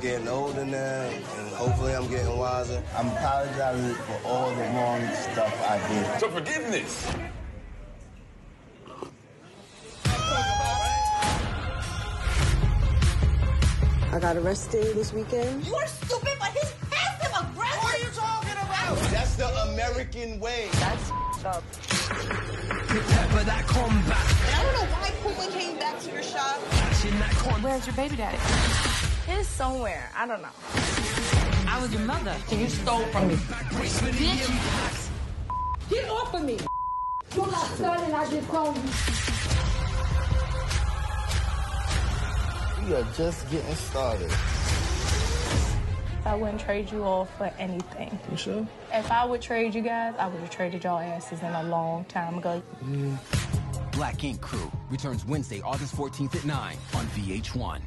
getting older now, and hopefully I'm getting wiser. I'm apologizing for all the wrong stuff I did. So forgiveness. I got arrested this weekend. You are stupid, but he's passive aggressive. What are you talking about? That's the American way. That's up. Pepper that combat. Shop. Catching that con. Where's your baby daddy? He's somewhere. I don't know. I was your mother. You stole from me. Bitch. Get off of me. You're my son and I just called you. We are just getting started. I wouldn't trade you all for anything. You sure? If I would trade you guys, I would have traded y'all asses in a long time ago. Mm. Black Ink Crew returns Wednesday, August 14th at 9 on VH1.